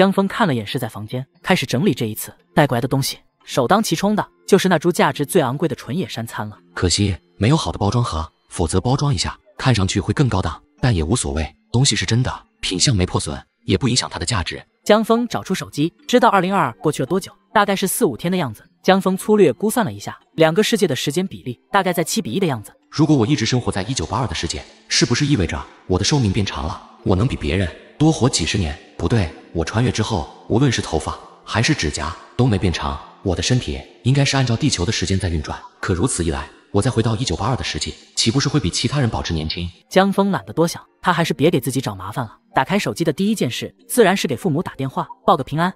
江峰看了眼是在房间，开始整理这一次带过来的东西。首当其冲的就是那株价值最昂贵的纯野山参了。可惜没有好的包装盒，否则包装一下看上去会更高档。但也无所谓，东西是真的，品相没破损，也不影响它的价值。江峰找出手机，知道二零二二过去了多久，大概是四五天的样子。江峰粗略估算了一下，两个世界的时间比例大概在七比一的样子。如果我一直生活在一九八二的世界，是不是意味着我的寿命变长了？我能比别人多活几十年？不对，我穿越之后，无论是头发还是指甲都没变长，我的身体应该是按照地球的时间在运转。可如此一来，我再回到一九八二的世纪，岂不是会比其他人保持年轻？江峰懒得多想，他还是别给自己找麻烦了。打开手机的第一件事，自然是给父母打电话报个平安。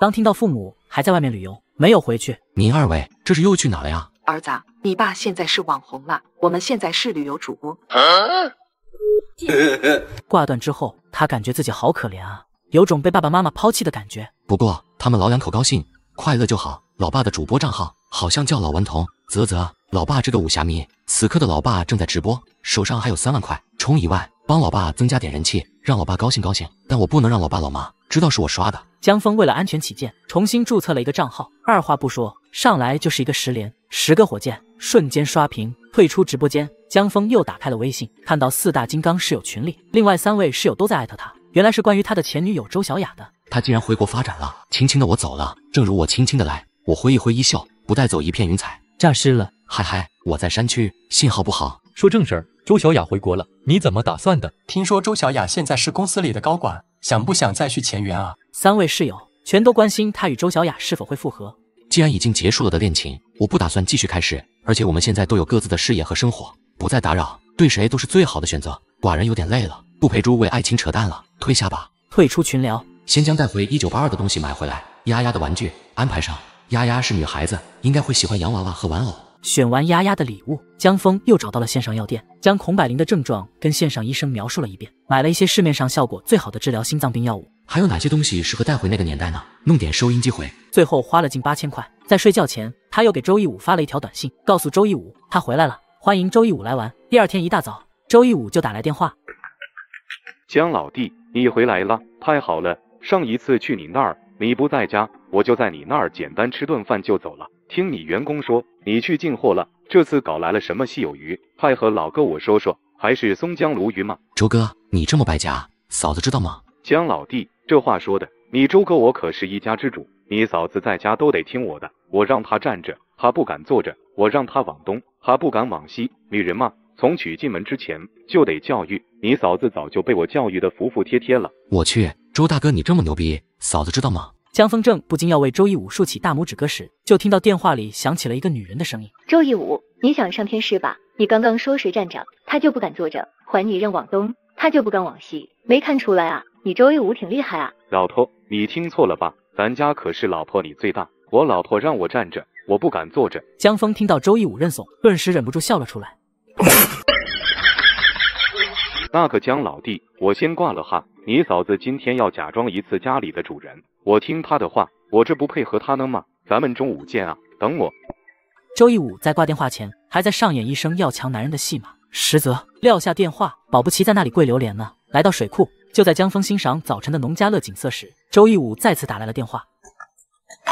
当听到父母还在外面旅游，没有回去，您二位这是又去哪了呀？儿子，你爸现在是网红了，我们现在是旅游主播。挂断之后，他感觉自己好可怜啊，有种被爸爸妈妈抛弃的感觉。不过他们老两口高兴快乐就好。老爸的主播账号好像叫老顽童，啧啧，老爸这个武侠迷，此刻的老爸正在直播，手上还有三万块，充一万，帮老爸增加点人气，让老爸高兴高兴。但我不能让老爸老妈知道是我刷的。江峰为了安全起见，重新注册了一个账号，二话不说，上来就是一个十连，十个火箭，瞬间刷屏，退出直播间。江峰又打开了微信，看到四大金刚室友群里，另外三位室友都在艾特他，原来是关于他的前女友周小雅的。他竟然回国发展了，轻轻的我走了，正如我轻轻的来。我挥一挥衣袖，不带走一片云彩。诈尸了，嗨嗨，我在山区，信号不好。说正事儿，周小雅回国了，你怎么打算的？听说周小雅现在是公司里的高管，想不想再续前缘啊？三位室友全都关心他与周小雅是否会复合。既然已经结束了的恋情，我不打算继续开始。而且我们现在都有各自的事业和生活，不再打扰，对谁都是最好的选择。寡人有点累了，不陪诸位爱情扯淡了，退下吧。退出群聊，先将带回一九八二的东西买回来，丫丫的玩具安排上。丫丫是女孩子，应该会喜欢洋娃娃和玩偶。选完丫丫的礼物，江峰又找到了线上药店，将孔百灵的症状跟线上医生描述了一遍，买了一些市面上效果最好的治疗心脏病药物。还有哪些东西适合带回那个年代呢？弄点收音机回。最后花了近八千块。在睡觉前，他又给周一武发了一条短信，告诉周一武他回来了，欢迎周一武来玩。第二天一大早，周一武就打来电话：“江老弟，你回来了，太好了！上一次去你那儿，你不在家，我就在你那儿简单吃顿饭就走了。听你员工说你去进货了，这次搞来了什么稀有鱼？快和老哥我说说，还是松江鲈鱼吗？”周哥，你这么败家，嫂子知道吗？江老弟，这话说的，你周哥我可是一家之主，你嫂子在家都得听我的。我让她站着，她不敢坐着；我让她往东，她不敢往西。女人嘛，从娶进门之前就得教育。你嫂子早就被我教育的服服帖帖了。我去，周大哥你这么牛逼，嫂子知道吗？江风正不禁要为周一武竖起大拇指哥时，就听到电话里响起了一个女人的声音：“周一武，你想上天是吧？你刚刚说谁站着，他就不敢坐着；还你让往东，他就不敢往西。没看出来啊？你周一武挺厉害啊！”老头，你听错了吧？咱家可是老婆你最大，我老婆让我站着，我不敢坐着。江峰听到周一武认怂，顿时忍不住笑了出来。那个江老弟，我先挂了哈。你嫂子今天要假装一次家里的主人，我听她的话，我这不配合她呢吗？咱们中午见啊，等我。周一武在挂电话前还在上演一生要强男人的戏码，实则撂下电话，保不齐在那里跪榴莲呢。来到水库，就在江峰欣赏早晨的农家乐景色时，周一武再次打来了电话，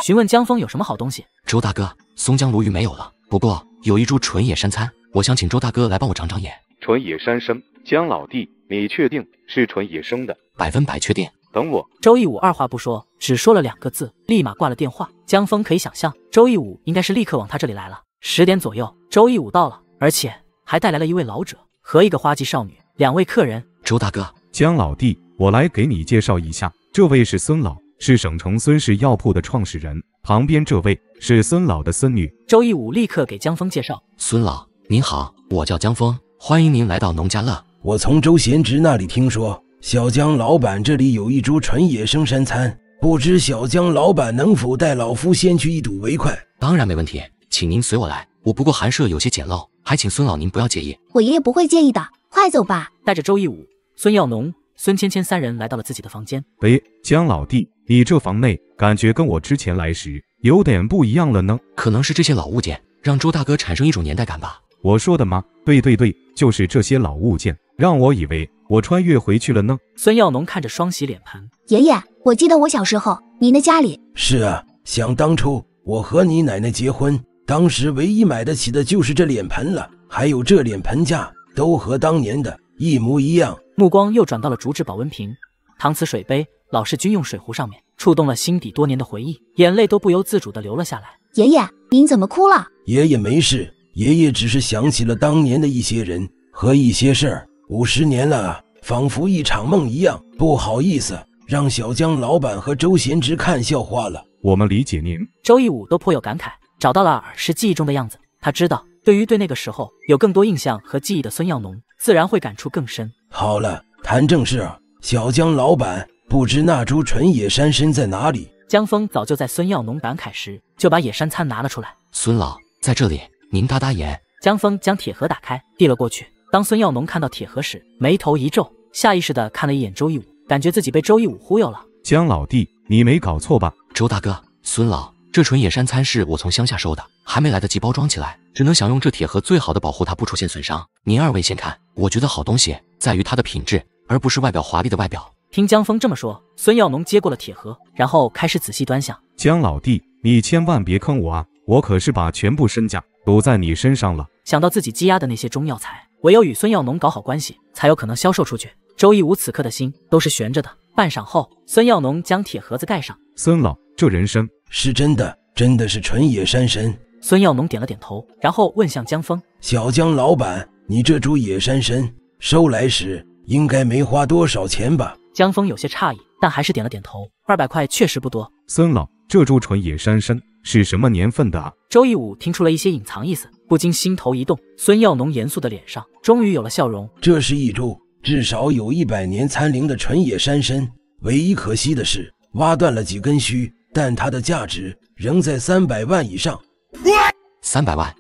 询问江峰有什么好东西。周大哥，松江鲈鱼没有了，不过有一株纯野山参，我想请周大哥来帮我长长眼。纯野山参，江老弟，你确定是纯野生的？百分百确定。等我。周一武二话不说，只说了两个字，立马挂了电话。江峰可以想象，周一武应该是立刻往他这里来了。十点左右，周一武到了，而且还带来了一位老者和一个花季少女，两位客人。周大哥，江老弟，我来给你介绍一下，这位是孙老，是省城孙氏药铺的创始人。旁边这位是孙老的孙女。周一武立刻给江峰介绍：孙老您好，我叫江峰，欢迎您来到农家乐。我从周贤侄那里听说，小江老板这里有一株纯野生山参，不知小江老板能否带老夫先去一睹为快？当然没问题，请您随我来。我不过寒舍有些简陋，还请孙老您不要介意。我爷爷不会介意的，快走吧。带着周一武、孙耀农、孙芊芊三人来到了自己的房间。喂，江老弟，你这房内感觉跟我之前来时有点不一样了呢。可能是这些老物件让周大哥产生一种年代感吧。我说的吗？对对对，就是这些老物件，让我以为我穿越回去了呢。孙耀农看着双喜脸盆，爷爷，我记得我小时候，您的家里是啊，想当初我和你奶奶结婚，当时唯一买得起的就是这脸盆了，还有这脸盆架，都和当年的一模一样。目光又转到了竹制保温瓶、搪瓷水杯、老式军用水壶上面，触动了心底多年的回忆，眼泪都不由自主的流了下来。爷爷，您怎么哭了？爷爷没事，爷爷只是想起了当年的一些人和一些事儿。五十年了，仿佛一场梦一样。不好意思，让小江老板和周贤之看笑话了。我们理解您。周一武都颇有感慨，找到了儿时记忆中的样子。他知道，对于对那个时候有更多印象和记忆的孙耀农，自然会感触更深。好了，谈正事。小江老板，不知那株纯野山参在哪里？江峰早就在孙耀农感慨时，就把野山参拿了出来。孙老在这里，您搭搭眼。江峰将铁盒打开，递了过去。当孙耀农看到铁盒时，眉头一皱，下意识的看了一眼周一武，感觉自己被周一武忽悠了。江老弟，你没搞错吧？周大哥，孙老，这纯野山参是我从乡下收的，还没来得及包装起来，只能想用这铁盒最好的保护它不出现损伤。您二位先看，我觉得好东西在于它的品质，而不是外表华丽的外表。听江峰这么说，孙耀农接过了铁盒，然后开始仔细端详。江老弟，你千万别坑我啊！我可是把全部身价赌在你身上了。想到自己积压的那些中药材。唯有与孙耀农搞好关系，才有可能销售出去。周一武此刻的心都是悬着的。半晌后，孙耀农将铁盒子盖上。孙老，这人参是真的，真的是纯野山参。孙耀农点了点头，然后问向江峰：“小江老板，你这株野山参收来时应该没花多少钱吧？”江峰有些诧异，但还是点了点头。二百块确实不多。孙老，这株纯野山参是什么年份的啊？周义武听出了一些隐藏意思。不禁心头一动，孙耀农严肃的脸上终于有了笑容。这是一株至少有一百年参龄的纯野山参，唯一可惜的是挖断了几根须，但它的价值仍在三百万以上。三百万，